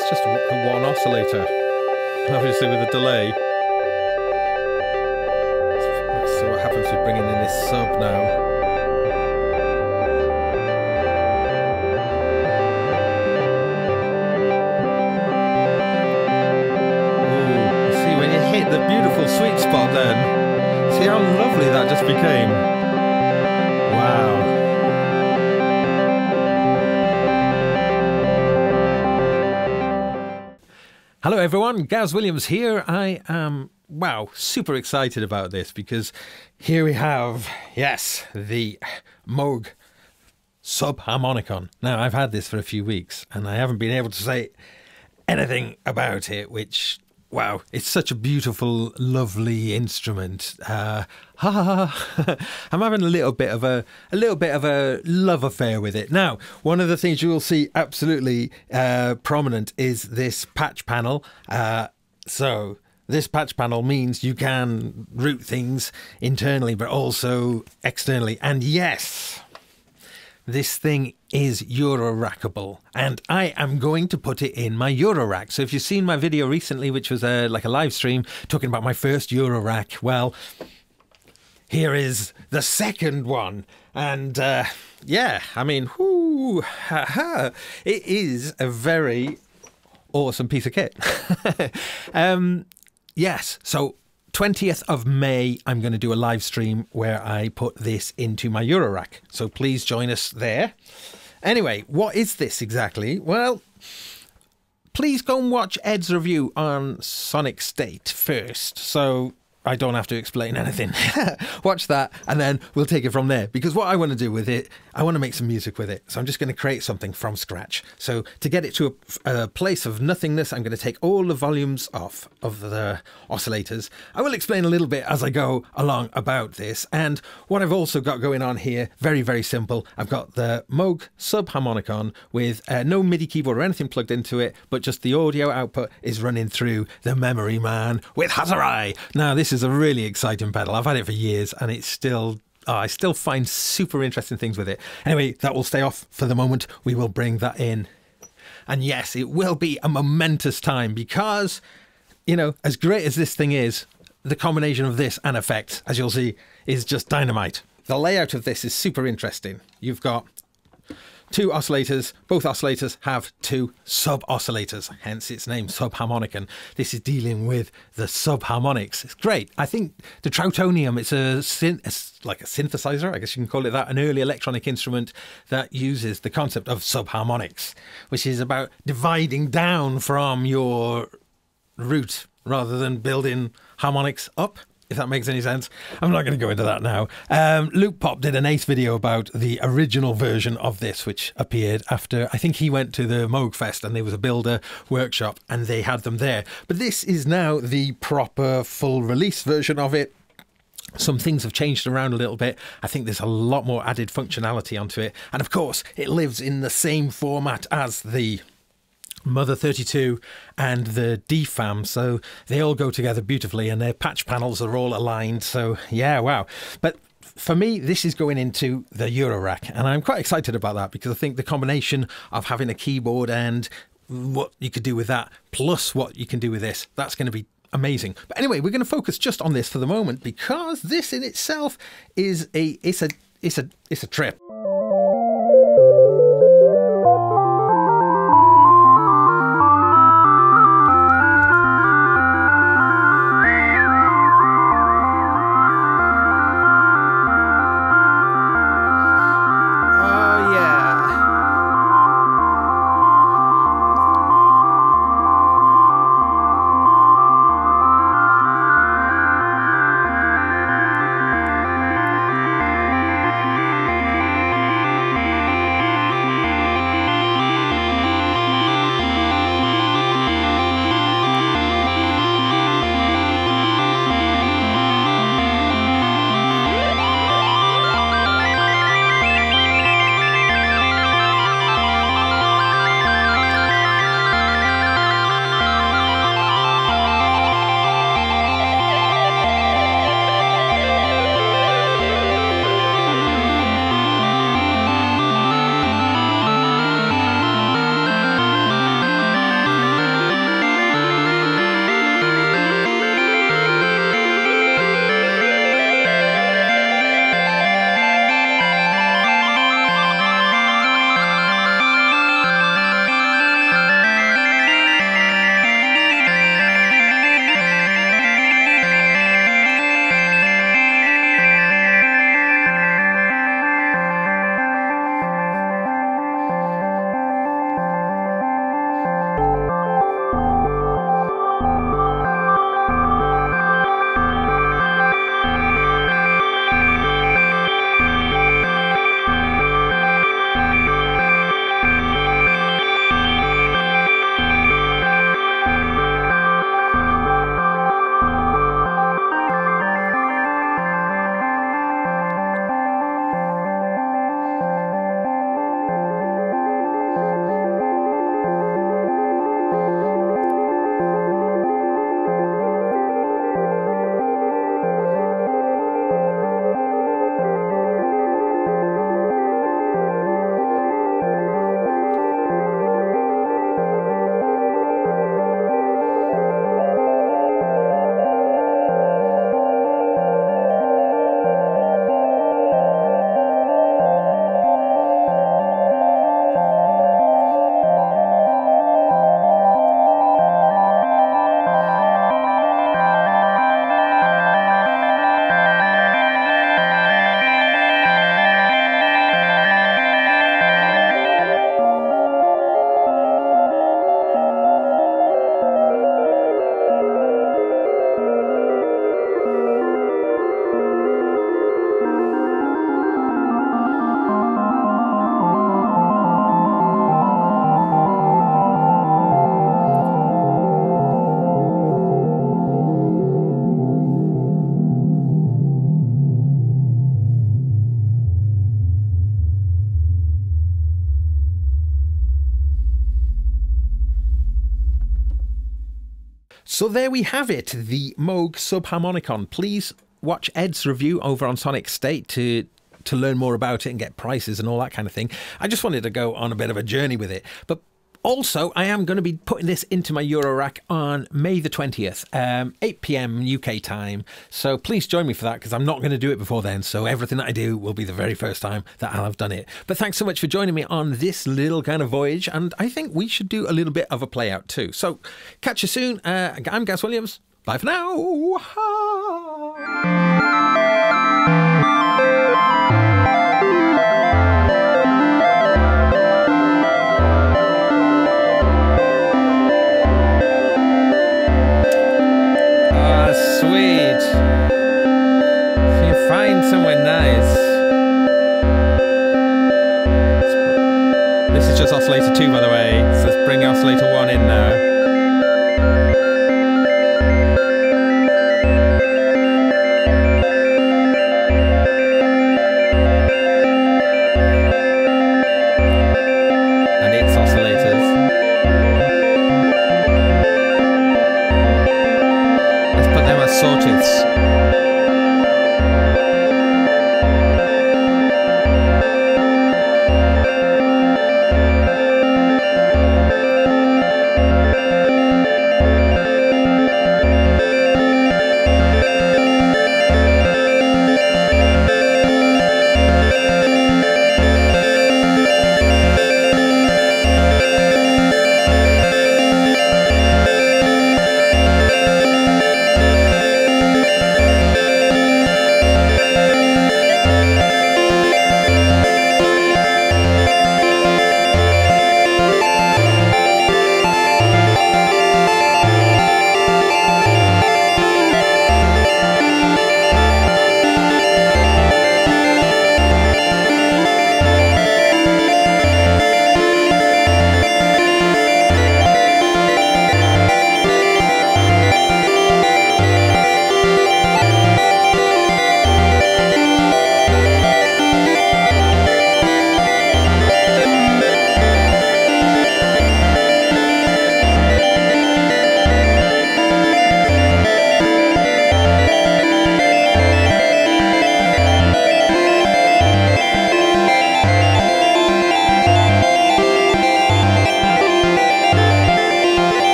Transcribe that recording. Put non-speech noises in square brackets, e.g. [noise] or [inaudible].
it's just the one oscillator, obviously with a delay. Let's see what happens with bringing in this sub now. Ooh, see when you hit the beautiful sweet spot then. See how lovely that just became. Hello, everyone. Gaz Williams here. I am, wow, super excited about this because here we have, yes, the Moog Subharmonicon. Now, I've had this for a few weeks and I haven't been able to say anything about it, which wow, it's such a beautiful, lovely instrument. Uh, ha, ha, ha. I'm having a little bit of a a little bit of a love affair with it. Now, one of the things you will see absolutely uh, prominent is this patch panel. Uh, so. This patch panel means you can route things internally, but also externally. And yes, this thing is Eurorackable, and I am going to put it in my Eurorack. So if you've seen my video recently, which was a, like a live stream talking about my first Eurorack, well, here is the second one. And uh, yeah, I mean, whoo, it is a very awesome piece of kit. [laughs] um, yes, so 20th of May, I'm going to do a live stream where I put this into my Eurorack. So please join us there. Anyway, what is this exactly? Well, please go and watch Ed's review on Sonic State first. So I don't have to explain anything. [laughs] Watch that, and then we'll take it from there. Because what I want to do with it, I want to make some music with it. So I'm just going to create something from scratch. So to get it to a, a place of nothingness, I'm going to take all the volumes off of the oscillators. I will explain a little bit as I go along about this. And what I've also got going on here, very, very simple. I've got the Moog Subharmonicon with uh, no MIDI keyboard or anything plugged into it, but just the audio output is running through the Memory Man with Hazarai. Now, this is a really exciting pedal. I've had it for years and it's still oh, I still find super interesting things with it. Anyway, that will stay off for the moment. We will bring that in. And yes, it will be a momentous time because, you know, as great as this thing is, the combination of this and effects, as you'll see, is just dynamite. The layout of this is super interesting. You've got two oscillators. Both oscillators have two sub oscillators, hence its name, subharmonicon. This is dealing with the subharmonics. It's great. I think the Trautonium, it's a syn- like a synthesizer, I guess you can call it that, an early electronic instrument that uses the concept of subharmonics, which is about dividing down from your root rather than building harmonics up if that makes any sense. I'm not going to go into that now. Um, Loopop did an ace video about the original version of this, which appeared after I think he went to the Moog Fest and there was a builder workshop and they had them there. But this is now the proper full release version of it. Some things have changed around a little bit. I think there's a lot more added functionality onto it. And of course, it lives in the same format as the Mother 32 and the DFAM. So they all go together beautifully and their patch panels are all aligned. So yeah, wow. But for me, this is going into the Eurorack, and I'm quite excited about that because I think the combination of having a keyboard and what you could do with that, plus what you can do with this, that's going to be amazing. But anyway, we're going to focus just on this for the moment because this in itself is a it's a it's a it's a trip. So there we have it, the Moog Subharmonicon. Please watch Ed's review over on Sonic State to to learn more about it and get prices and all that kind of thing. I just wanted to go on a bit of a journey with it. But also, I am going to be putting this into my Eurorack on May the 20th, um, 8 pm UK time. So please join me for that because I'm not going to do it before then. So everything that I do will be the very first time that I'll have done it. But thanks so much for joining me on this little kind of voyage. And I think we should do a little bit of a play out too. So catch you soon. Uh, I'm Gaz Williams. Bye for now. Oscillator 2 by the way, so let's bring oscillator 1 in now.